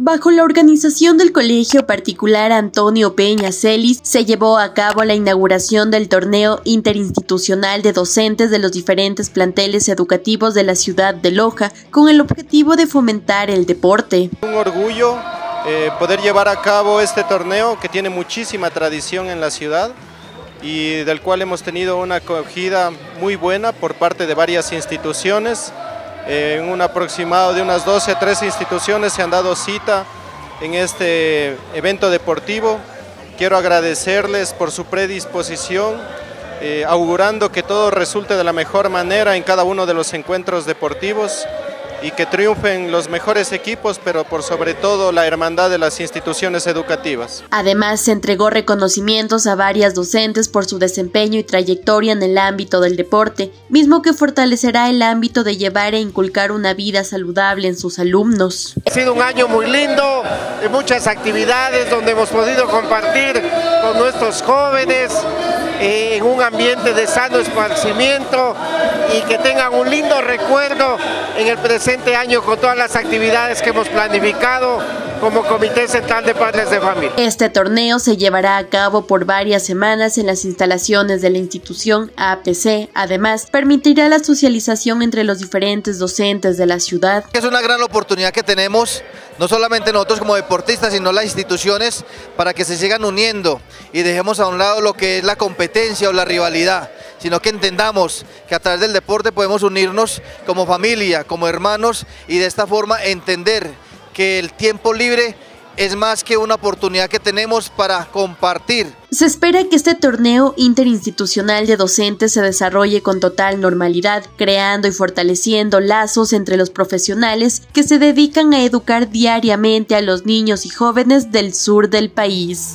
Bajo la organización del Colegio Particular Antonio Peña Celis, se llevó a cabo la inauguración del torneo interinstitucional de docentes de los diferentes planteles educativos de la ciudad de Loja, con el objetivo de fomentar el deporte. Un orgullo eh, poder llevar a cabo este torneo que tiene muchísima tradición en la ciudad y del cual hemos tenido una acogida muy buena por parte de varias instituciones en un aproximado de unas 12 a 13 instituciones se han dado cita en este evento deportivo. Quiero agradecerles por su predisposición, eh, augurando que todo resulte de la mejor manera en cada uno de los encuentros deportivos y que triunfen los mejores equipos, pero por sobre todo la hermandad de las instituciones educativas. Además, se entregó reconocimientos a varias docentes por su desempeño y trayectoria en el ámbito del deporte, mismo que fortalecerá el ámbito de llevar e inculcar una vida saludable en sus alumnos. Ha sido un año muy lindo, de muchas actividades donde hemos podido compartir con nuestros jóvenes eh, en un ambiente de sano esparcimiento y que tengan un lindo recuerdo en el presente año con todas las actividades que hemos planificado como Comité Central de Padres de Familia. Este torneo se llevará a cabo por varias semanas en las instalaciones de la institución APC. Además, permitirá la socialización entre los diferentes docentes de la ciudad. Es una gran oportunidad que tenemos, no solamente nosotros como deportistas, sino las instituciones, para que se sigan uniendo y dejemos a un lado lo que es la competencia o la rivalidad, sino que entendamos que a través del deporte podemos unirnos como familia, como hermanos y de esta forma entender que el tiempo libre es más que una oportunidad que tenemos para compartir. Se espera que este torneo interinstitucional de docentes se desarrolle con total normalidad, creando y fortaleciendo lazos entre los profesionales que se dedican a educar diariamente a los niños y jóvenes del sur del país.